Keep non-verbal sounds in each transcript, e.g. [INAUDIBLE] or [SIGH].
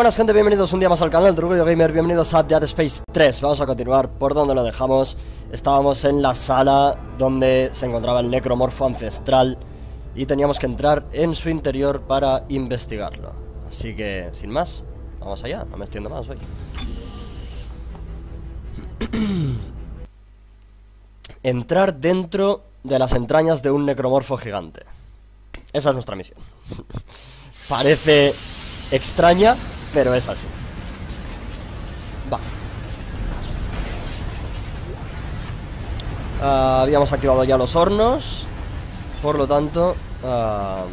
Buenas gente, bienvenidos un día más al canal Rubio Gamer, bienvenidos a Dead Space 3 Vamos a continuar por donde lo dejamos. Estábamos en la sala donde se encontraba el necromorfo ancestral Y teníamos que entrar en su interior para investigarlo. Así que, sin más, vamos allá, no me extiendo más hoy. [CLEARS THROAT] Entrar dentro de las entrañas de un necromorfo gigante. Esa es nuestra misión. [LAUGHS] Parece extraña, pero es así. Ah, habíamos activado ya los hornos. Por lo tanto... Ah,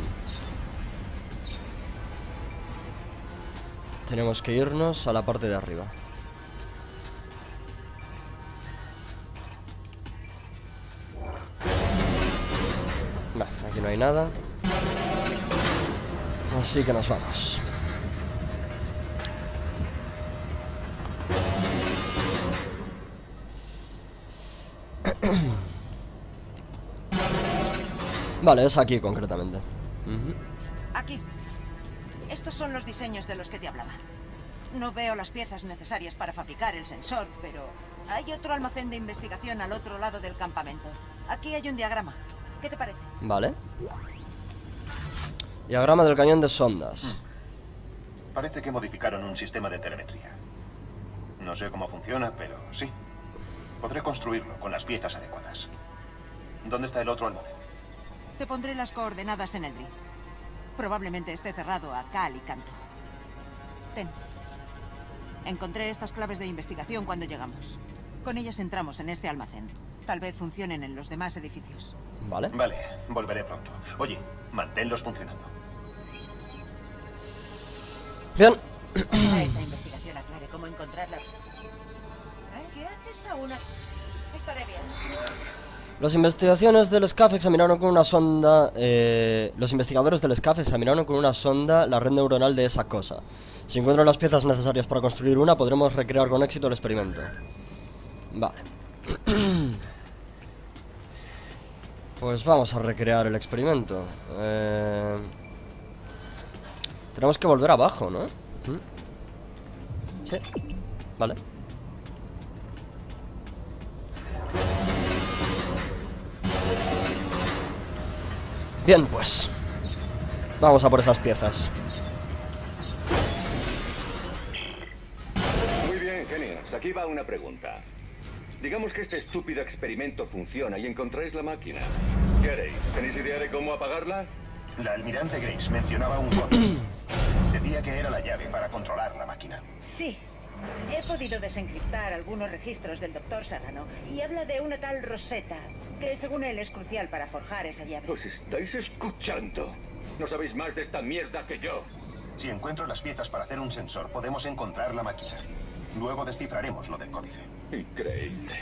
tenemos que irnos a la parte de arriba. aquí no hay nada. Así que nos vamos. [COUGHS] Vale, es aquí concretamente. Aquí. Estos son los diseños de los que te hablaba. No veo las piezas necesarias para fabricar el sensor, pero hay otro almacén de investigación al otro lado del campamento. Aquí hay un diagrama. ¿Qué te parece? Vale. Diagrama del cañón de sondas. Hmm. Parece que modificaron un sistema de telemetría. No sé cómo funciona, pero sí. Podré construirlo con las piezas adecuadas. ¿Dónde está el otro almacén? Te pondré las coordenadas en el drill. Probablemente esté cerrado a cal y canto. Ten. Encontré estas claves de investigación cuando llegamos. Con ellas entramos en este almacén. Tal vez funcionen en los demás edificios. Vale. Vale, volveré pronto. Oye, manténlos funcionando. Bien. esta investigación aclare cómo encontrarla. ¿Qué haces aún? Estaré bien. Los investigaciones del SCAF examinaron con una sonda. Eh, los investigadores del SCAF examinaron con una sonda la red neuronal de esa cosa. Si encuentran las piezas necesarias para construir una, podremos recrear con éxito el experimento. Vale. [CLEARS THROAT] Pues vamos a recrear el experimento. Eh, tenemos que volver abajo, ¿no? ¿Mm? Sí. Vale. Bien, pues. Vamos a por esas piezas. Muy bien, genios. Aquí va una pregunta. Digamos que este estúpido experimento funciona y encontráis la máquina. ¿Qué haréis? ¿Tenéis idea de cómo apagarla? La almirante Grace mencionaba un [COUGHS] código. Decía que era la llave para controlar la máquina. Sí, He podido desencriptar algunos registros del doctor Sarano y habla de una tal Rosetta, que según él es crucial para forjar esa llave. ¿Os estáis escuchando? No sabéis más de esta mierda que yo. Si encuentro las piezas para hacer un sensor, podemos encontrar la máquina. Luego descifraremos lo del códice. Increíble.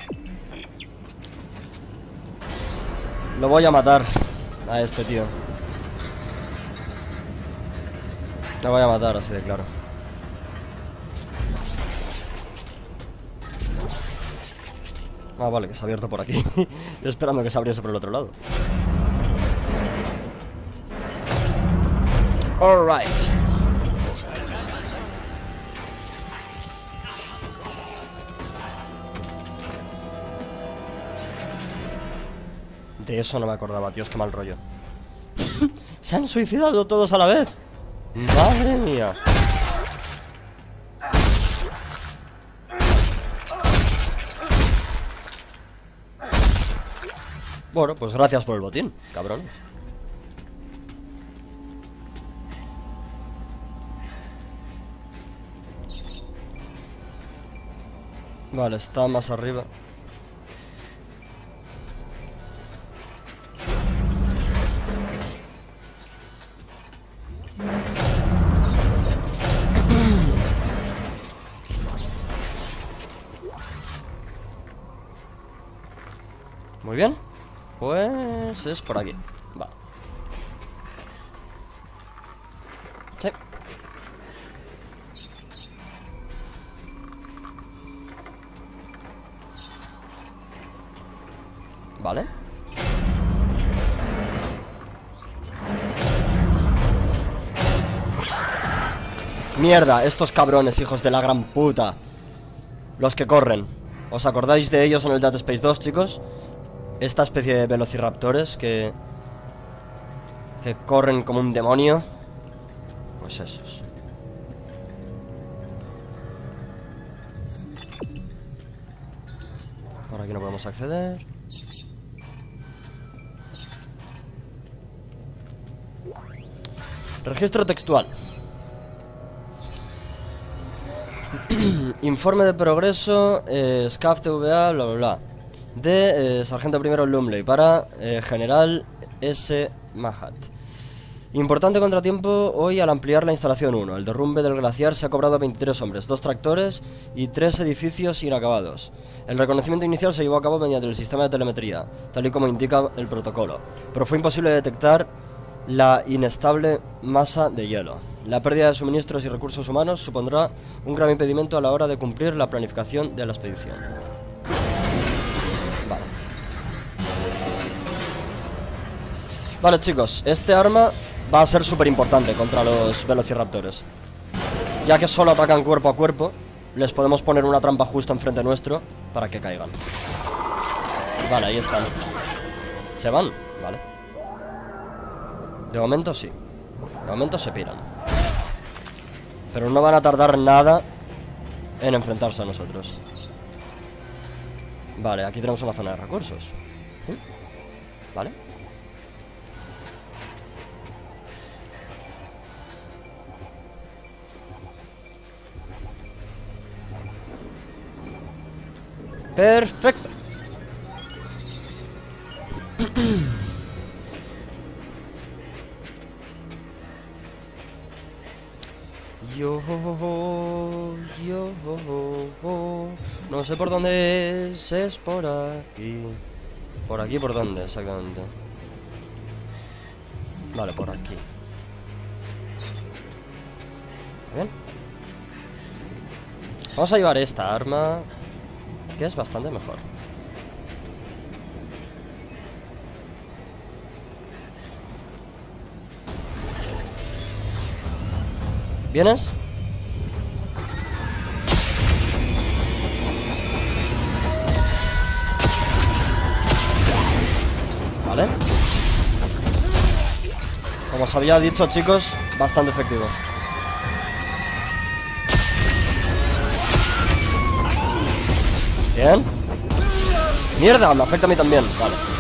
Lo voy a matar a este tío. Lo voy a matar, así de claro. Ah, vale, que se ha abierto por aquí. [LAUGHS] Yo esperando que se abriese por el otro lado. Alright De eso no me acordaba, tío, es que mal rollo. [LAUGHS] Se han suicidado todos a la vez. Madre mía Bueno, pues gracias por el botín, cabrón. Vale, está más arriba. Muy bien. Pues es por aquí. Va. Sí. Vale. Mierda, estos cabrones, hijos de la gran puta. Los que corren. ¿Os acordáis de ellos en el Dead Space 2, chicos? Esta especie de velociraptores que... Que corren como un demonio. Pues esos. Por aquí no podemos acceder. Registro textual. [CLEARS THROAT] Informe de progreso, eh, SCAF TVA, bla bla bla. De eh, Sargento Primero Lumley para eh, General S. Mahat. Importante contratiempo hoy al ampliar la instalación 1. El derrumbe del glaciar se ha cobrado a 23 hombres, dos tractores y tres edificios inacabados. El reconocimiento inicial se llevó a cabo mediante el sistema de telemetría, tal y como indica el protocolo, pero fue imposible detectar la inestable masa de hielo. La pérdida de suministros y recursos humanos supondrá un grave impedimento a la hora de cumplir la planificación de la expedición. Vale, chicos, este arma va a ser súper importante contra los velociraptores. Ya que solo atacan cuerpo a cuerpo, les podemos poner una trampa justo enfrente nuestro para que caigan. Vale, ahí están. ¿Se van? Vale. De momento sí. De momento se piran. Pero no van a tardar nada en enfrentarse a nosotros. Vale, aquí tenemos una zona de recursos. Vale. Perfecto. [CLEARS THROAT] Yo, yo, no sé por dónde es, es por aquí. Por aquí, por dónde exactamente. Vale, por aquí. Bien. Vamos a llevar esta arma, que es bastante mejor. ¿Vienes? Como os había dicho, chicos, bastante efectivo. Bien. Mierda, me afecta a mí también. Vale.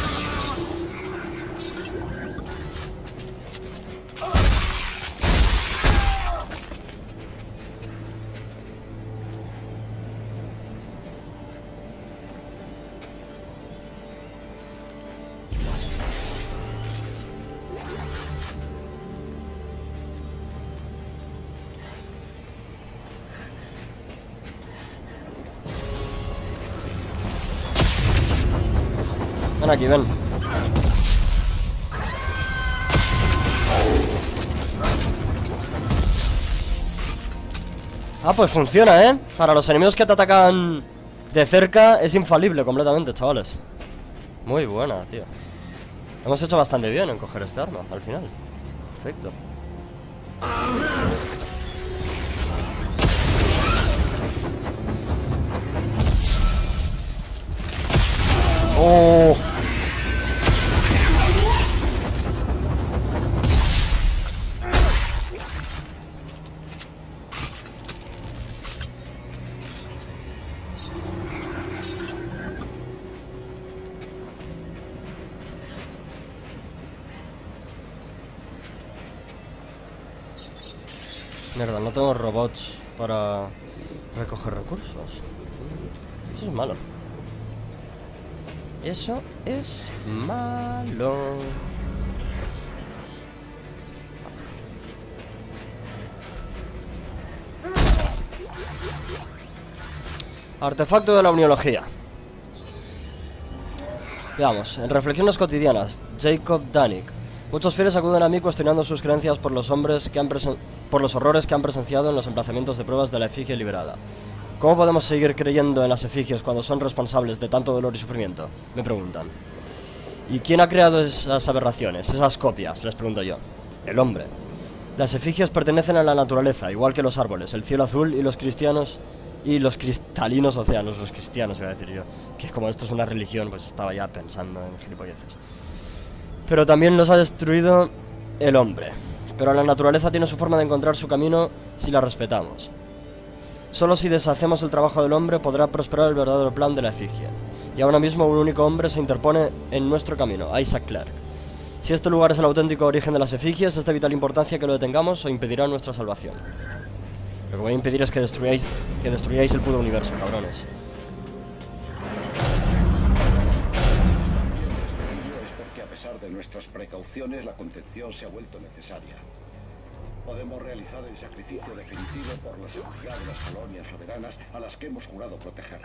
Aquí, ven. Ah, pues funciona, ¿eh? Para los enemigos que te atacan de cerca es infalible completamente, chavales. Muy buena, tío. Hemos hecho bastante bien en coger este arma, al final. Perfecto. ¡Oh! Mierda, no tengo robots para recoger recursos. Eso es malo. Eso es malo. Artefacto de la uniología. Veamos, en Reflexiones cotidianas, Jacob Danik. Muchos fieles acuden a mí cuestionando sus creencias por los hombres que han por los horrores que han presenciado en los emplazamientos de pruebas de la efigie liberada. ¿Cómo podemos seguir creyendo en las efigies cuando son responsables de tanto dolor y sufrimiento? Me preguntan. ¿Y quién ha creado esas aberraciones, esas copias? Les pregunto yo. El hombre. Las efigies pertenecen a la naturaleza, igual que los árboles, el cielo azul y los cristianos y los cristalinos océanos, los cristianos iba a decir yo, que como esto es una religión, pues estaba ya pensando en gilipolleces. Pero también los ha destruido el hombre. Pero la naturaleza tiene su forma de encontrar su camino si la respetamos. Solo si deshacemos el trabajo del hombre podrá prosperar el verdadero plan de la efigie. Y ahora mismo un único hombre se interpone en nuestro camino, Isaac Clarke. Si este lugar es el auténtico origen de las efigies, es de vital importancia que lo detengamos o impedirá nuestra salvación. Lo que voy a impedir es que destruyáis, que destruyáis el puto universo, cabrones. Nuestras precauciones, la contención se ha vuelto necesaria. Podemos realizar el sacrificio definitivo por la seguridad de las colonias soberanas a las que hemos jurado proteger.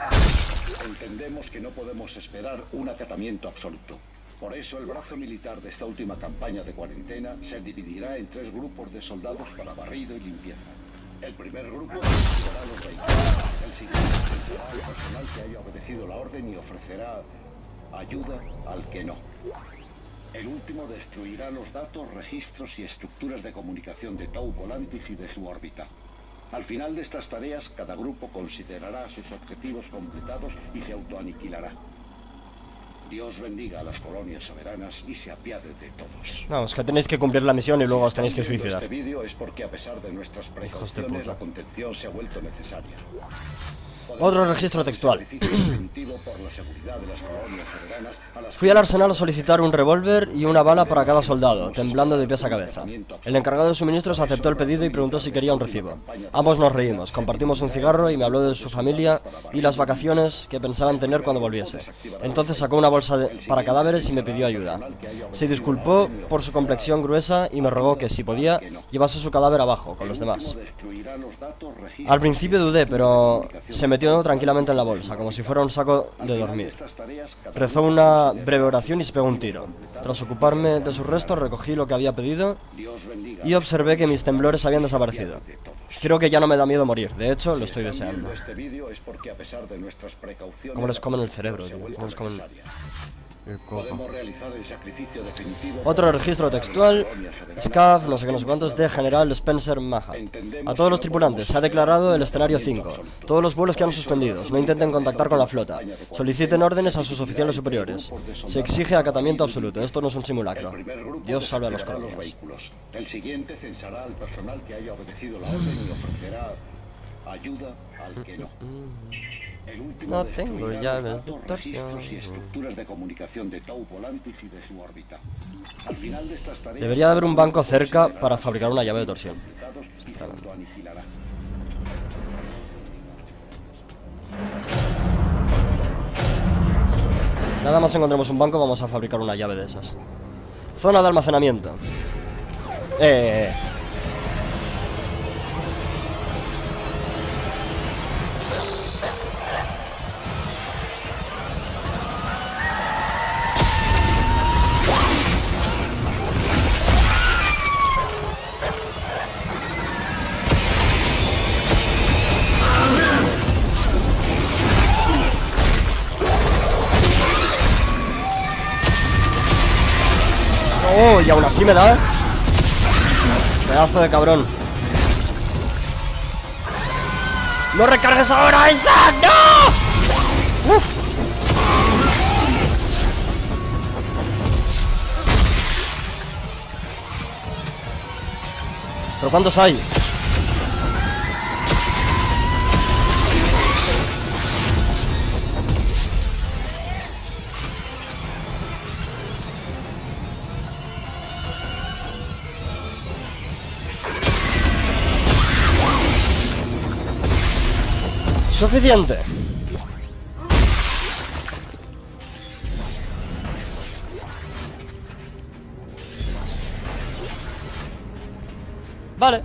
Entendemos que no podemos esperar un acatamiento absoluto. Por eso el brazo militar de esta última campaña de cuarentena se dividirá en tres grupos de soldados para barrido y limpieza. El primer grupo será los vehículos. El siguiente será el personal que haya obedecido la orden y ofrecerá ayuda al que no. El último destruirá los datos, registros y estructuras de comunicación de Tau Volantis y de su órbita. Al final de estas tareas, cada grupo considerará sus objetivos completados y se autoaniquilará. Dios bendiga a las colonias soberanas y se apiade de todos. Vamos, que tenéis que cumplir la misión y luego os tenéis que suicidar. Este vídeo es porque a pesar de nuestras de precauciones, puta. la contención se ha vuelto necesaria. Otro registro textual. Fui al arsenal a solicitar un revólver y una bala para cada soldado, temblando de pies a cabeza. El encargado de suministros aceptó el pedido y preguntó si quería un recibo. Ambos nos reímos, compartimos un cigarro y me habló de su familia y las vacaciones que pensaban tener cuando volviese. Entonces sacó una bolsa de- para cadáveres y me pidió ayuda. Se disculpó por su complexión gruesa y me rogó que, si podía, llevase su cadáver abajo, con los demás. Al principio dudé, pero se metió tranquilamente en la bolsa, como si fuera un saco de dormir. Rezó una breve oración y se pegó un tiro. Tras ocuparme de sus restos, recogí lo que había pedido y observé que mis temblores habían desaparecido. Creo que ya no me da miedo morir, de hecho, lo estoy deseando. ¿Cómo les comen el cerebro, ¿Cómo les comen? Podemos realizar el sacrificio definitivo Otro registro textual, SCAF, no sé qué, no sé cuántos, de General Spencer Maha. A todos los tripulantes, se ha declarado el escenario 5. Todos los vuelos quedan suspendidos, no intenten contactar con la flota. Soliciten órdenes a sus oficiales superiores. Se exige acatamiento absoluto, esto no es un simulacro. Dios salve a los colonias. El siguiente censará al personal que haya obedecido la orden y ofrecerá ayuda al que no. No tengo llaves de torsión. y estructuras de Debería de haber un banco cerca para fabricar una llave de torsión. Nada más encontremos un banco, vamos a fabricar una llave de esas. Zona de almacenamiento. Eh. Y aún así me da. Pedazo de cabrón. ¡No recargues ahora, Isaac! ¡No! ¡Uf! ¿Pero cuántos hay? Suficiente. Vale.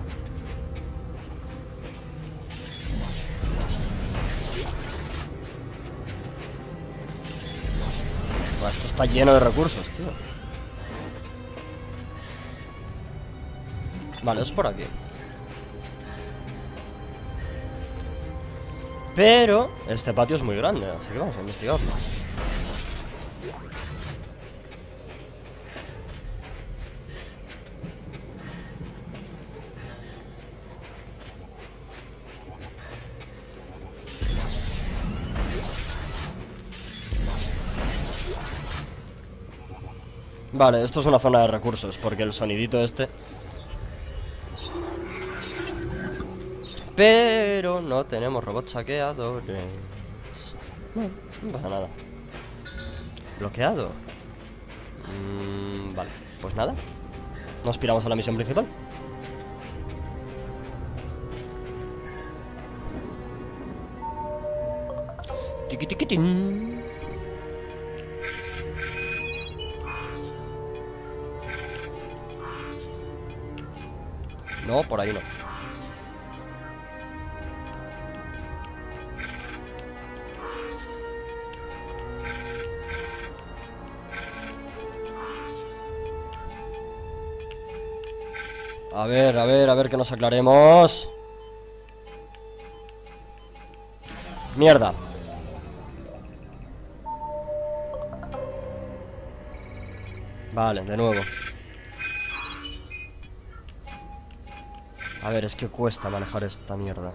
Esto está lleno de recursos, tío. Vale, es por aquí. Pero este patio es muy grande, así que vamos a investigarlo. Vale, esto es una zona de recursos, porque el sonidito este Pero no tenemos robots saqueadores. No, pasa nada. ¿Bloqueado? Mm, vale, pues nada. Nos piramos a la misión principal. Tin. No, por ahí no. A ver, a ver, a ver que nos aclaremos. Mierda. Vale, de nuevo. A ver, es que cuesta manejar esta mierda.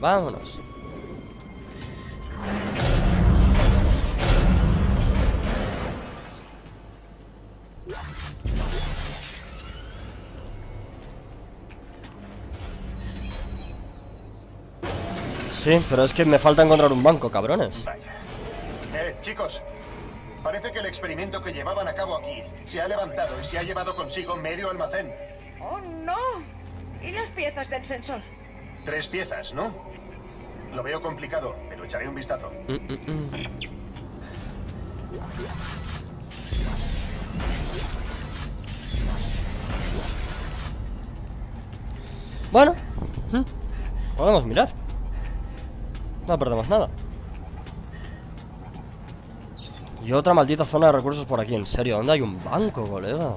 Vámonos. Sí, pero es que me falta encontrar un banco, cabrones. Eh, chicos. Parece que el experimento que llevaban a cabo aquí se ha levantado y se ha llevado consigo medio almacén. ¡Oh, no! ¿Y las piezas del sensor? Tres piezas, ¿no? Lo veo complicado, pero echaré un vistazo. Bueno, mm, podemos mirar. No perdemos nada. Y otra maldita zona de recursos por aquí, en serio, ¿dónde hay un banco, colega?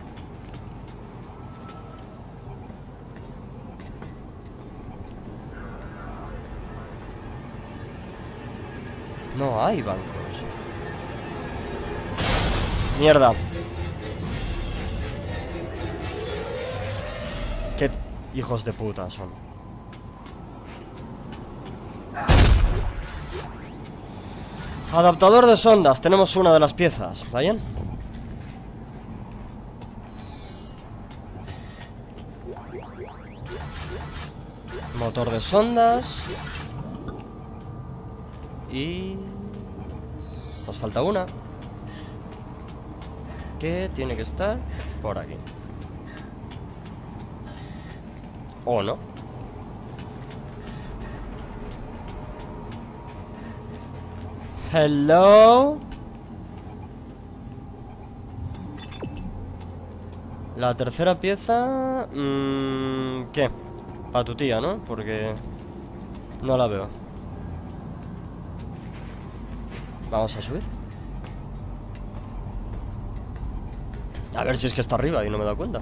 No hay bancos. Mierda. Qué hijos de puta son. Adaptador de sondas, tenemos una de las piezas, ¿vayan? Motor de sondas. Y... Nos falta una. Que tiene que estar por aquí. ¿O no? Hello. La tercera pieza... mm, ¿Qué? Para tu tía, ¿no? Porque... No la veo. Vamos a subir. A ver si es que está arriba y no me he dado cuenta.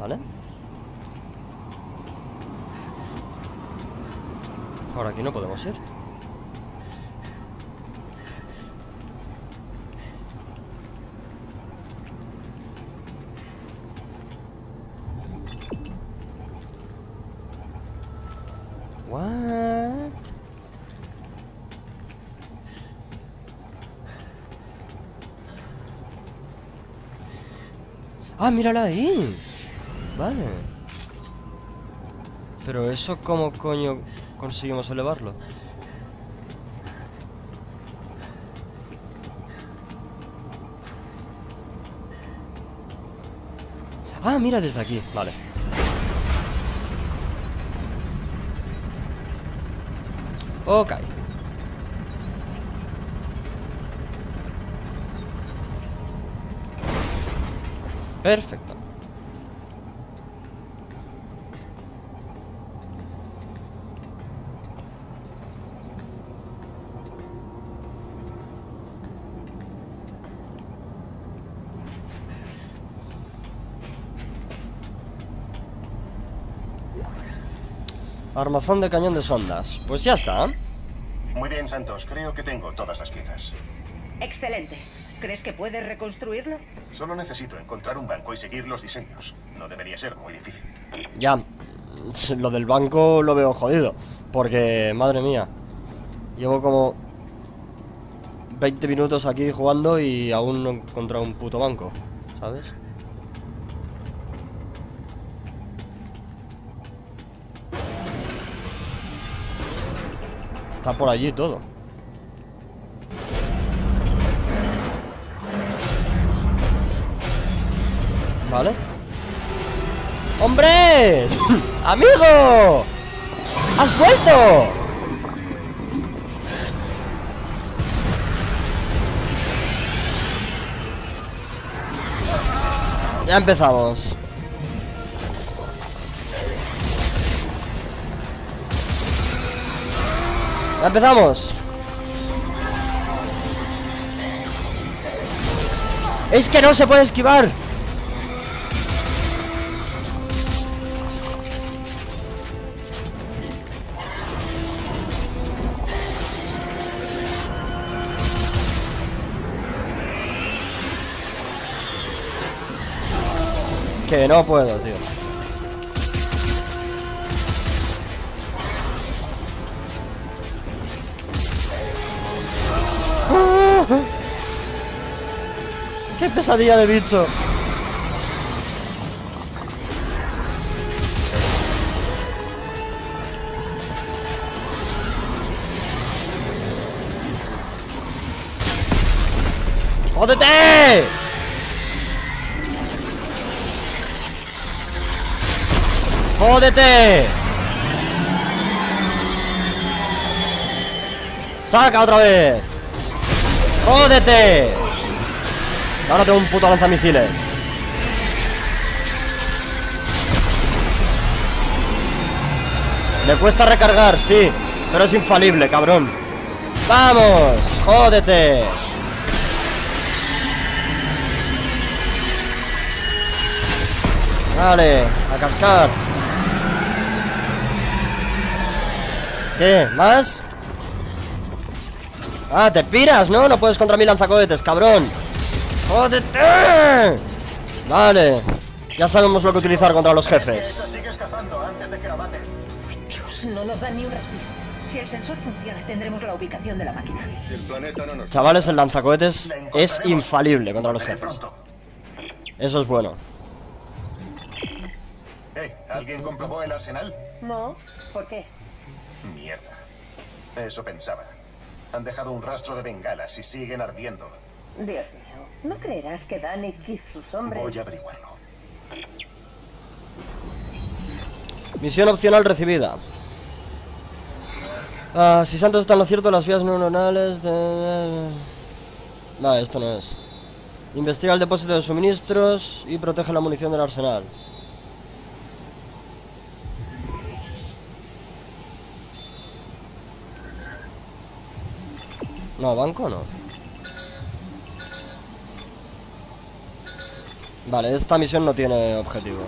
Vale. Ahora aquí no podemos ir. Ah, mírala ahí. Vale. Pero eso cómo coño conseguimos elevarlo. Ah, mira desde aquí. Vale. Ok. Perfecto. Armazón de cañón de sondas. Pues ya está. Muy bien, Santos. Creo que tengo todas las piezas. Excelente. ¿Crees que puedes reconstruirlo? Solo necesito encontrar un banco y seguir los diseños. No debería ser muy difícil. Ya. Lo del banco lo veo jodido. Porque, madre mía. Llevo como 20 minutos aquí jugando y aún no he encontrado un puto banco. ¿Sabes? Está por allí todo. Vale. ¡Hombre! [CLEARS THROAT] ¡Amigo! ¡Has vuelto! Ya empezamos. Empezamos. Es que no se puede esquivar. Que no puedo, tío. Pesadilla de bicho! ¡Jódete! ¡Jódete! ¡Saca otra vez! ¡Jódete! Ahora tengo un puto lanzamisiles. Le cuesta recargar, sí, pero es infalible, cabrón. ¡Vamos! ¡Jódete! Vale, a cascar. ¿Qué? ¿Más? Ah, te piras, ¿no? No puedes contra mi lanzacohetes, cabrón. ¡Jódete! Vale. Ya sabemos lo que utilizar contra los jefes. Dios, no nos da ni un respiro. Si el sensor funciona, tendremos la ubicación de la máquina. Chavales, el lanzacohetes La es infalible contra los jefes. Eso es bueno. Eh, ¿alguien comprobó el arsenal? No, ¿por qué? Mierda. Eso pensaba. Han dejado un rastro de bengalas y siguen ardiendo. Dios mío, ¿no creerás que Danik y sus hombres... Voy a averiguarlo. Misión opcional recibida. Ah, si Santos está en lo cierto, las vías neuronales de... Vale, esto no es. Investiga el depósito de suministros y protege la munición del arsenal. No, banco no. Vale, esta misión no tiene objetivo.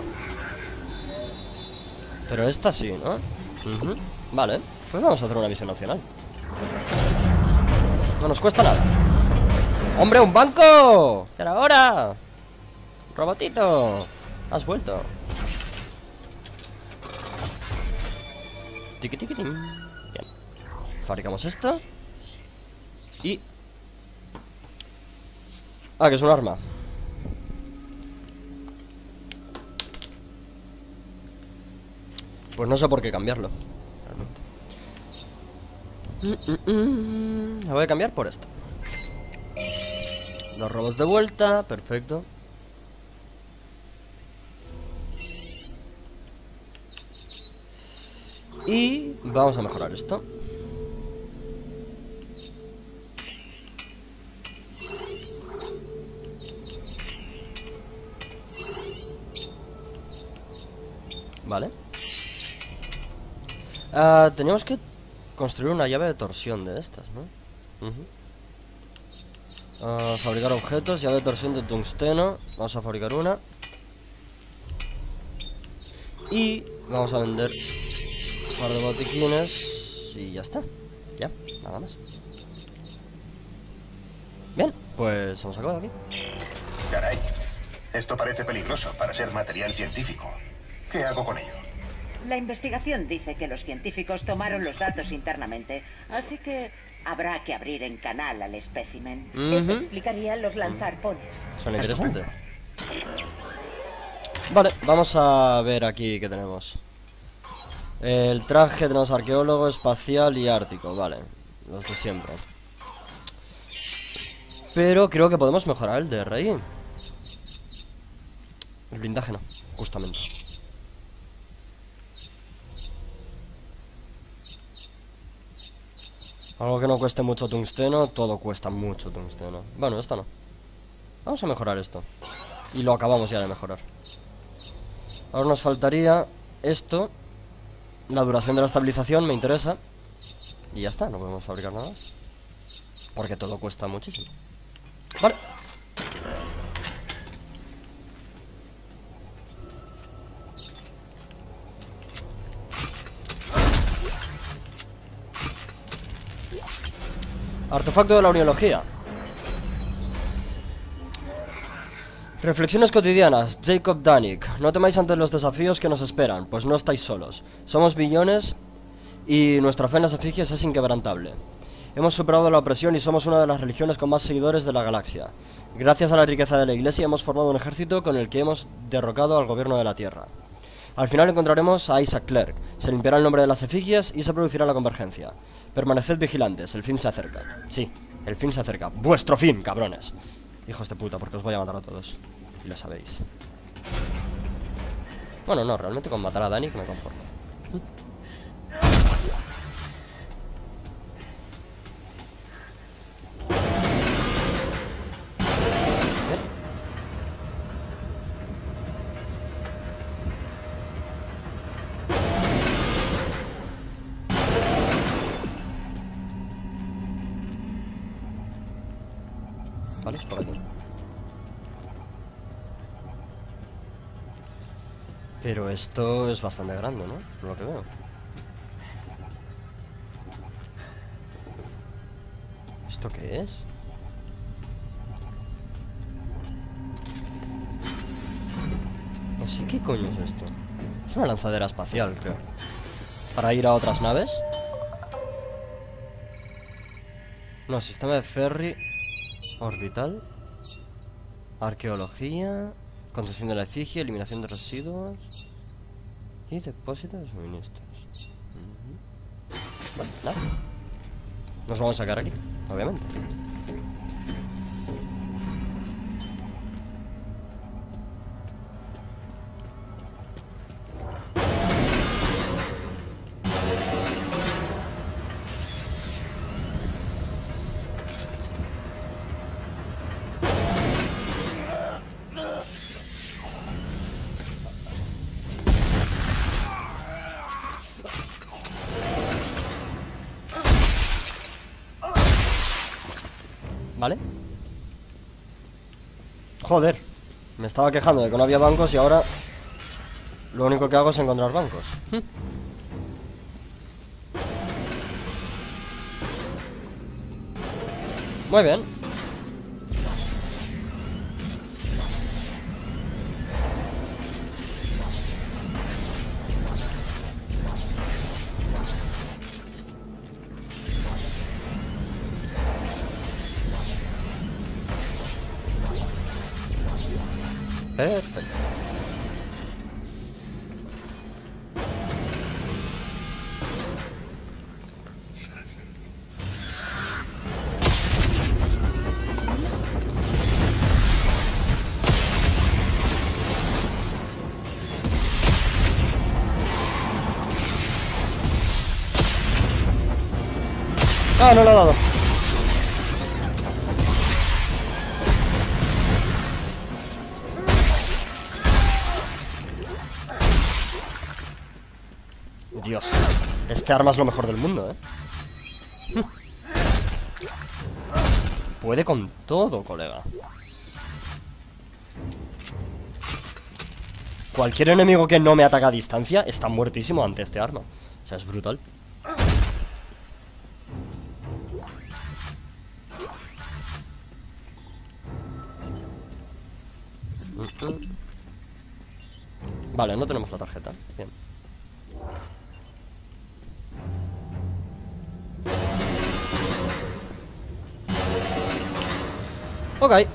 Pero esta sí, ¿no? Vale, pues vamos a hacer una misión opcional. No nos cuesta nada. ¡Hombre, un banco! ¡Era hora! ¡Robotito! Has vuelto. Tiki. Bien. Fabricamos esto. Y. Ah, que es un arma. Pues no sé por qué cambiarlo. realmente. Mm, mm, mm. Lo voy a cambiar por esto. Los robos de vuelta, perfecto. Y vamos a mejorar esto. Vale. Ah, teníamos que construir una llave de torsión de estas, ¿no? Ah, fabricar objetos, llave de torsión de tungsteno. Vamos a fabricar una. Y vamos a vender Un par de botiquines y ya está. Ya, nada más. Bien, pues hemos acabado aquí. Caray, esto parece peligroso para ser material científico. ¿Qué hago con ello? La investigación dice que los científicos tomaron los datos internamente, así que habrá que abrir en canal al espécimen. Eso Ujú. explicaría los lanzarpones. Suena interesante. Vale, vamos a ver aquí qué tenemos. El traje tenemos arqueólogo, espacial y ártico, vale. Los de siempre. Pero creo que podemos mejorar el DRI. El blindaje no, justamente. Algo que no cueste mucho tungsteno, todo cuesta mucho tungsteno. Bueno, esto no. Vamos a mejorar esto. Y lo acabamos ya de mejorar. Ahora nos faltaría esto. La duración de la estabilización me interesa. Y ya está, no podemos fabricar nada más. Porque todo cuesta muchísimo. Vale. Artefacto de la Uniología. Reflexiones cotidianas, Jacob Danik. No temáis ante los desafíos que nos esperan, pues no estáis solos. Somos billones y nuestra fe en las efigies es inquebrantable. Hemos superado la opresión y somos una de las religiones con más seguidores de la galaxia. Gracias a la riqueza de la iglesia hemos formado un ejército con el que hemos derrocado al gobierno de la Tierra. Al final encontraremos a Isaac Clerk, se limpiará el nombre de las efigies y se producirá la convergencia. Permaneced vigilantes, el fin se acerca. Sí, el fin se acerca. Vuestro fin, cabrones. Hijos de puta, porque os voy a matar a todos. Y lo sabéis. Bueno, no, realmente con matar a Dani que me conformo. Pero esto es bastante grande, ¿no? Por lo que veo. ¿Esto qué es? No sé qué coño es esto. Es una lanzadera espacial, creo. ¿Para ir a otras naves? No, sistema de ferry orbital. Arqueología. Construcción de la efigie, eliminación de residuos. Y depósito de suministros. Ujú. Bueno, nada. Nos vamos a sacar aquí, obviamente. Joder, me estaba quejando de que no había bancos y ahora lo único que hago es encontrar bancos. Hm. Muy bien. Dios, este arma es lo mejor del mundo, ¿eh? Puede con todo, colega. Cualquier enemigo que no me ataca a distancia está muertísimo ante este arma. O sea, es brutal. Vale, no tenemos la tarjeta. Bien. Ok.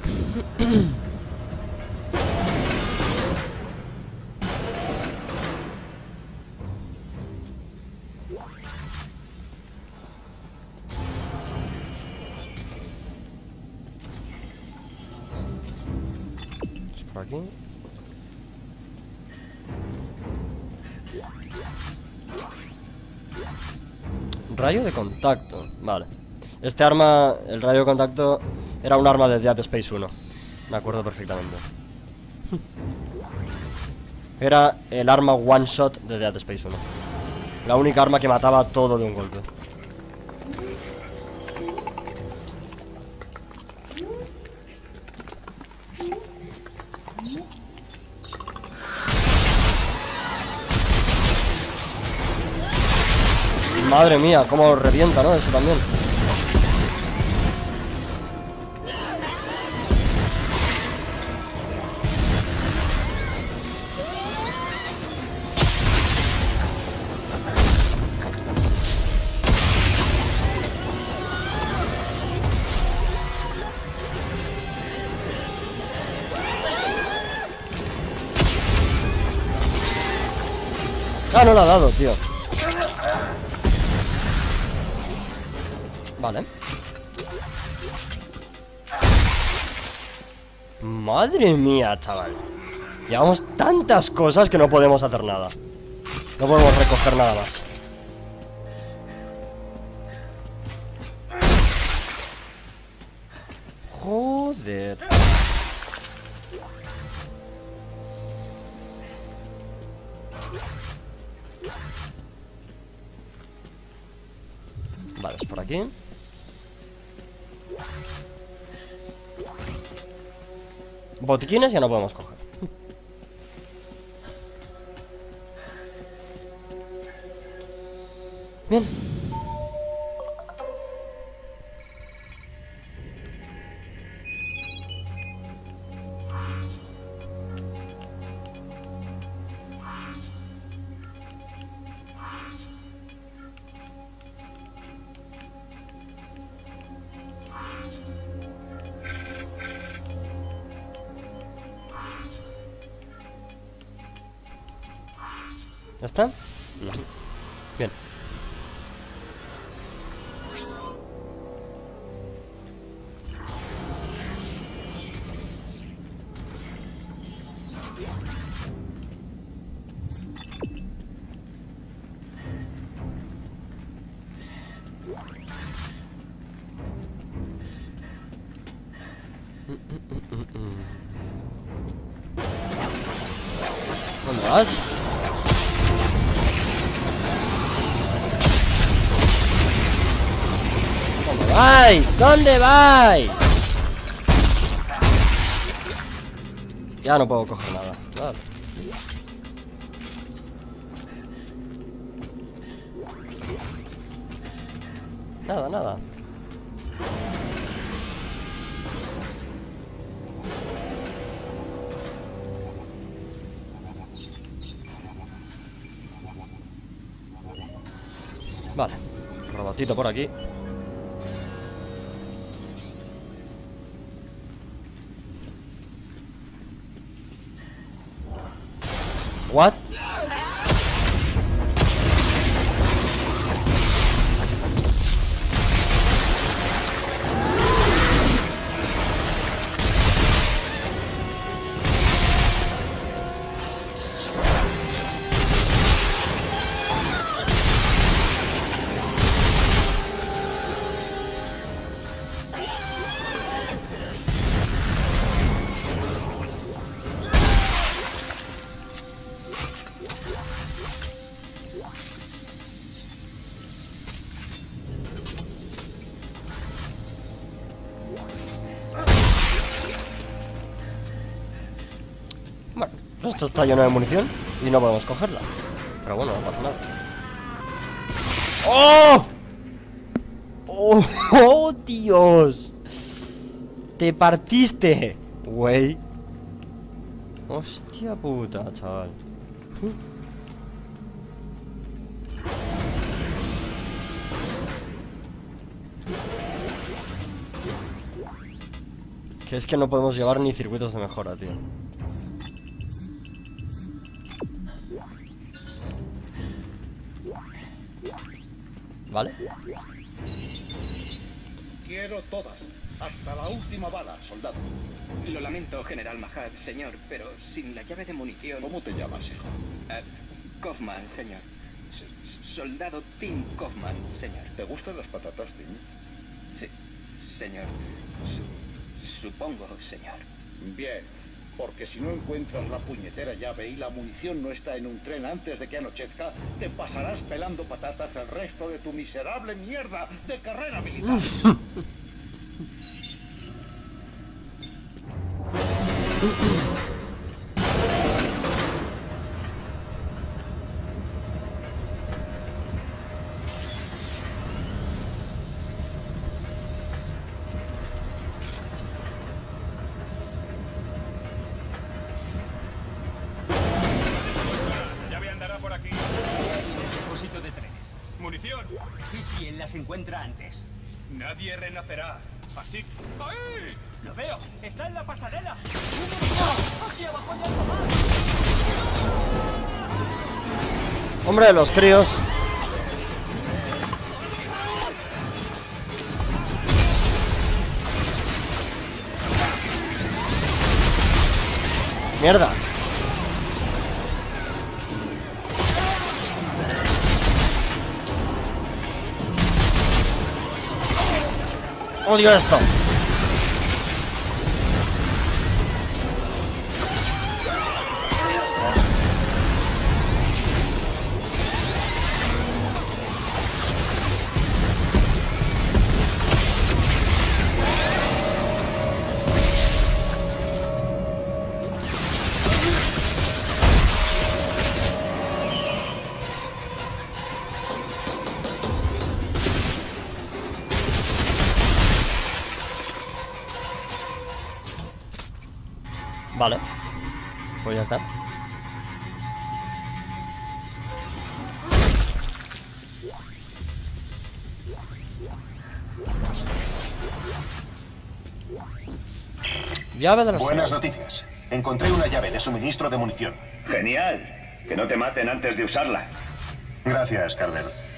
Rayo de contacto, vale. Este arma, el rayo de contacto, era un arma de Dead Space 1. Me acuerdo perfectamente. Era el arma one shot de Dead Space 1. La única arma que mataba todo de un golpe. Madre mía, cómo revienta, ¿no? Eso también. Ah, no lo ha dado, tío. Vale. Madre mía, chaval. Llevamos tantas cosas que no podemos hacer nada. No podemos recoger nada más. Aquí. Botiquines ya no podemos coger. Bien. ¿Ya está? Bien. ¿Dónde vais? Ya no puedo coger nada. Vale. Nada, nada. Vale. Robotito por aquí. What? Esto está lleno de munición y no podemos cogerla. Pero bueno, no pasa nada. ¡Oh! ¡Oh! [LAUGHS] ¡Oh, Dios! ¡Te partiste! Güey. Hostia puta, chaval. Que es que no podemos llevar ni circuitos de mejora, tío. ¿Vale? Quiero todas. Hasta la última bala, soldado. Lo lamento, General Mahad, señor, pero sin la llave de munición... ¿Cómo te llamas, hijo? Eh, Kaufman, señor. S- soldado Tim Kaufman, señor. ¿Te gustan las patatas, Tim? Sí, señor. Su- supongo, señor. Bien, porque si no encuentras la puñetera llave y la munición no está en un tren antes de que anochezca, te pasarás pelando patatas el resto de tu miserable mierda de carrera militar. [LAUGHS] [LAUGHS] Hombre, los críos. Mierda. Odio esto. Vale. Pues ya está. Llave de los Buenas noticias. Encontré una llave de suministro de munición. Genial. Que no te maten antes de usarla. Gracias, Carver.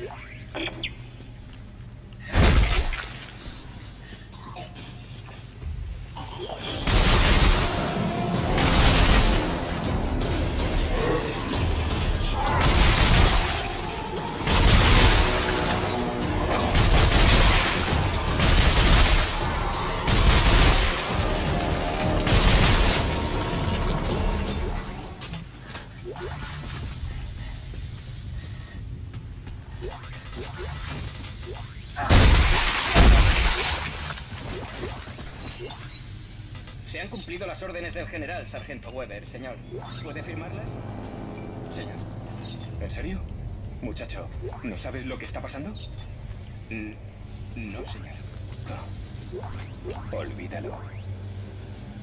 Sargento Weber, señor. ¿Puede firmarlas? Señor. ¿En serio? Muchacho, ¿no sabes lo que está pasando? No, señor. Olvídalo.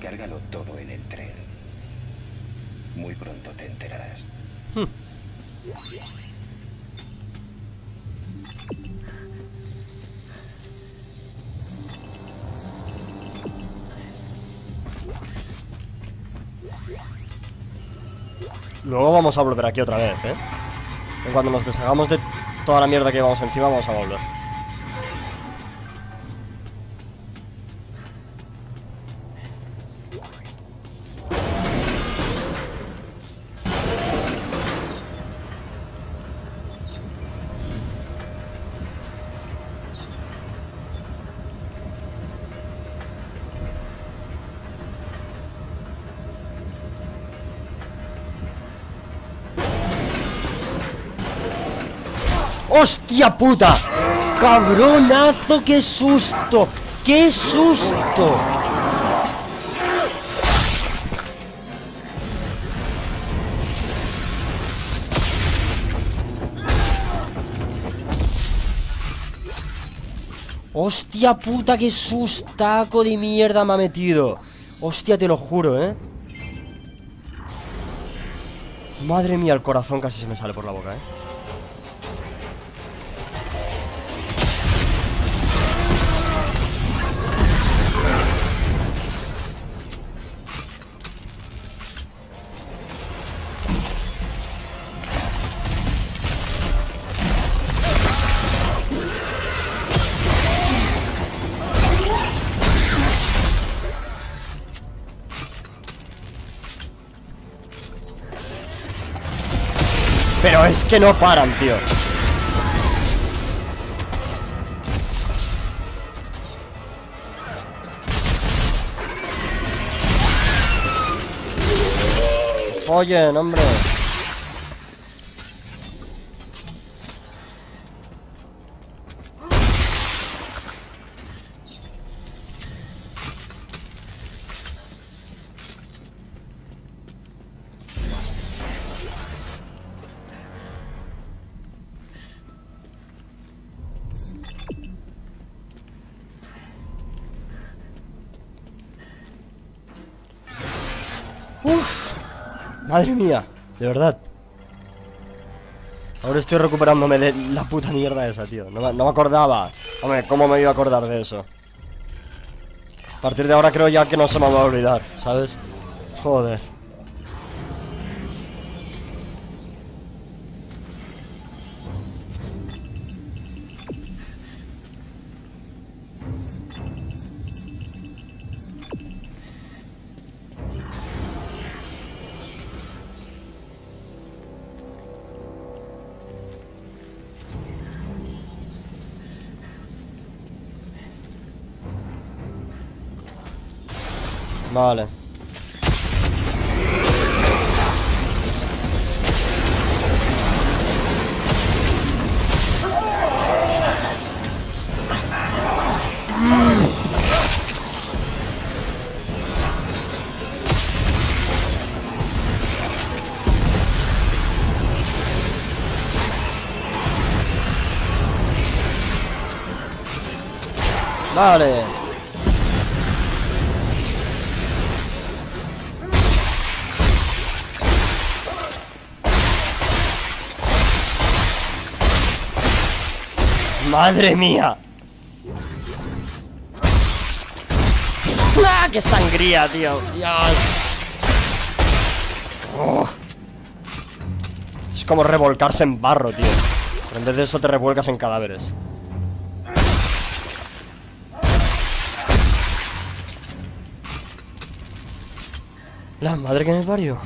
Cárgalo todo en el tren. Muy pronto te enterarás. Luego vamos a volver aquí otra vez, ¿eh? En cuando nos deshagamos de toda la mierda que llevamos encima, vamos a volver. ¡Hostia puta! ¡Cabronazo! ¡Qué susto! ¡Qué susto! Hostia puta, qué sustaco de mierda me ha metido. Hostia, te lo juro, ¿eh? Madre mía, el corazón casi se me sale por la boca, ¿eh? Que no paran, tío. Oye, hombre. Madre mía, de verdad. Ahora estoy recuperándome de la puta mierda esa, tío. No no me acordaba. Hombre, ¿cómo me iba a acordar de eso? A partir de ahora creo ya que no se me va a olvidar, ¿sabes? Joder. Vale. Vale. ¡Madre mía! ¡Ah, qué sangría, tío! ¡Dios! Oh. Es como revolcarse en barro, tío. Pero en vez de eso te revuelcas en cadáveres. La madre que me parió.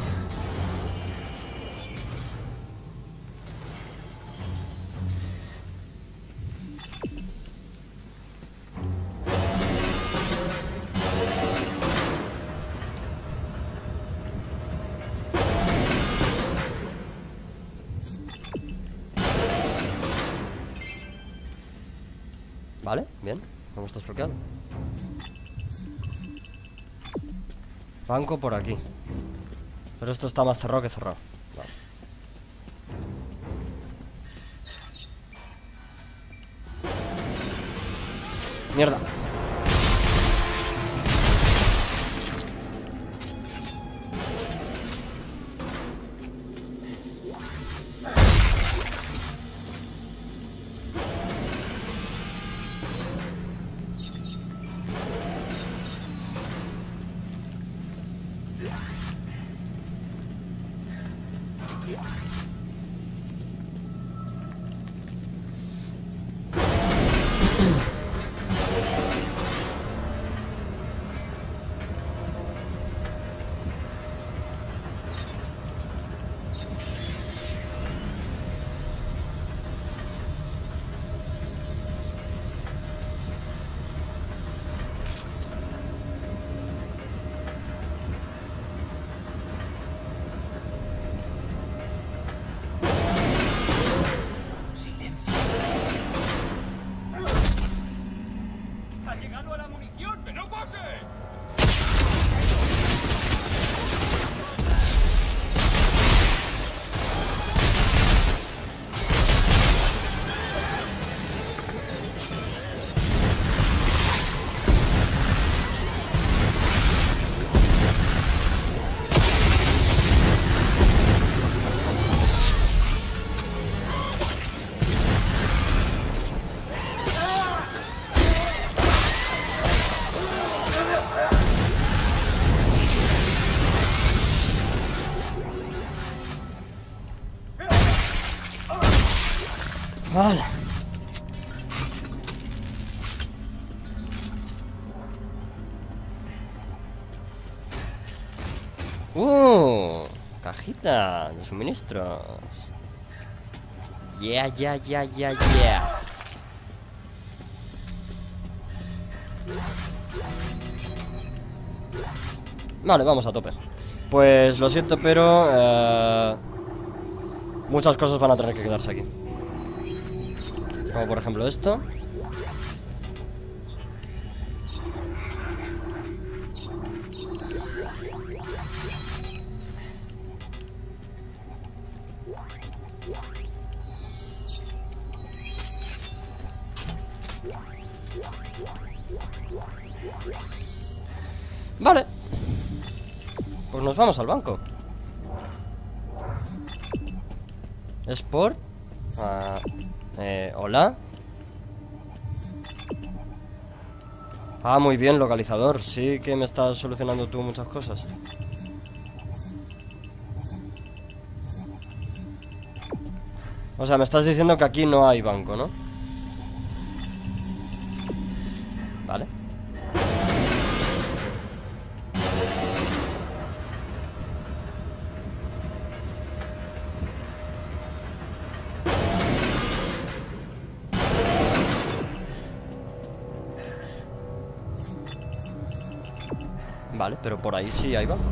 Banco por aquí. Pero esto está más cerrado que cerrado. Vale. Mierda. Hola. ¡Uh! Cajita de suministros. Yeah, yeah, yeah, yeah, yeah. Vale, vamos a tope. Pues lo siento, pero... Eh, muchas cosas van a tener que quedarse aquí. Como por ejemplo esto. Vale. Pues nos vamos al banco. ¿Es por? Ah, eh, ¿Hola? Ah, muy bien, localizador. Sí que me estás solucionando tú muchas cosas. O sea, me estás diciendo que aquí no hay banco, ¿no? Vale, pero por ahí sí hay bancos.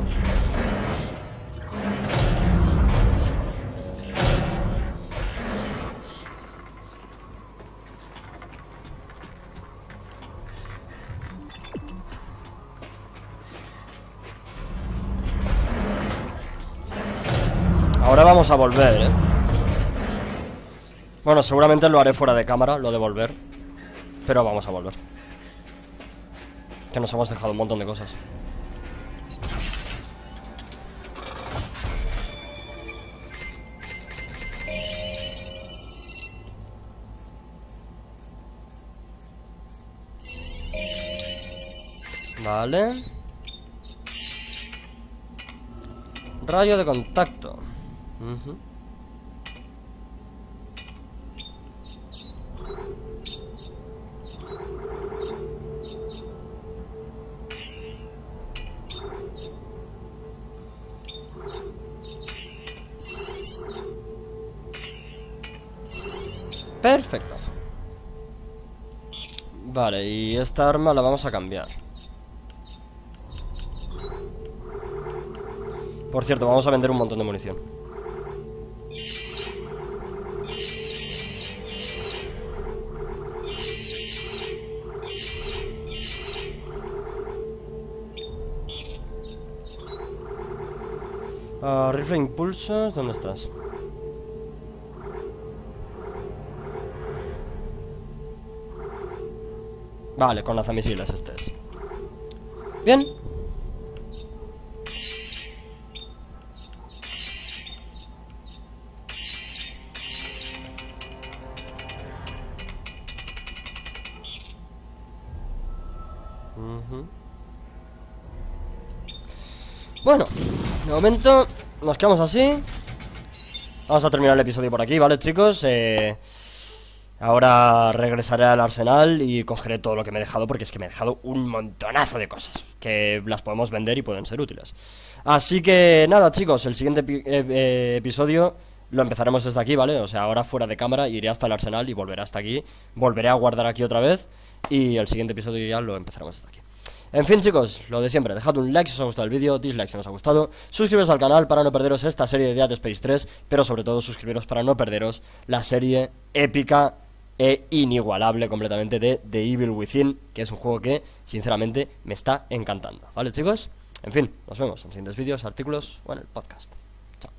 Ahora vamos a volver, ¿eh? Bueno, seguramente lo haré fuera de cámara, lo de volver. Pero vamos a volver. Que nos hemos dejado un montón de cosas. Rayo de contacto. Perfecto. Vale, y esta arma la vamos a cambiar. Por cierto, vamos a vender un montón de munición. Ah, rifle impulsos, ¿dónde estás? Vale, con lanzamisiles este es. Bien. De momento nos quedamos así. Vamos a terminar el episodio por aquí, ¿vale, chicos? Eh, ahora regresaré al arsenal y cogeré todo lo que me he dejado porque es que me he dejado un montonazo de cosas que las podemos vender y pueden ser útiles. Así que nada, chicos, el siguiente eh, eh, episodio lo empezaremos desde aquí, ¿vale? O sea, ahora fuera de cámara iré hasta el arsenal y volveré hasta aquí. Volveré a guardar aquí otra vez y el siguiente episodio ya lo empezaremos desde aquí. En fin chicos, lo de siempre, dejad un like si os ha gustado el vídeo, dislike si no os ha gustado, suscribiros al canal para no perderos esta serie de Dead Space 3, pero sobre todo suscribiros para no perderos la serie épica e inigualable completamente de The Evil Within, que es un juego que sinceramente me está encantando. ¿Vale chicos? En fin, nos vemos en siguientes vídeos, artículos o en el podcast. Chao.